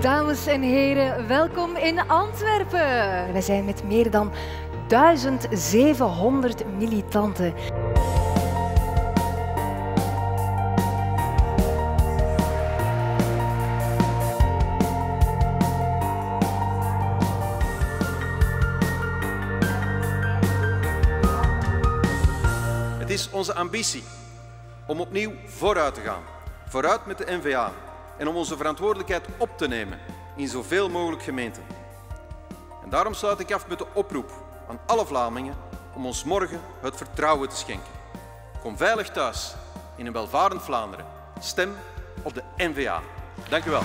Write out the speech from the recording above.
Dames en heren, welkom in Antwerpen. We zijn met meer dan 1700 militanten. Het is onze ambitie om opnieuw vooruit te gaan. Vooruit met de NVA en om onze verantwoordelijkheid op te nemen in zoveel mogelijk gemeenten. En daarom sluit ik af met de oproep aan alle Vlamingen om ons morgen het vertrouwen te schenken. Kom veilig thuis in een welvarend Vlaanderen. Stem op de NVA. Dank u wel.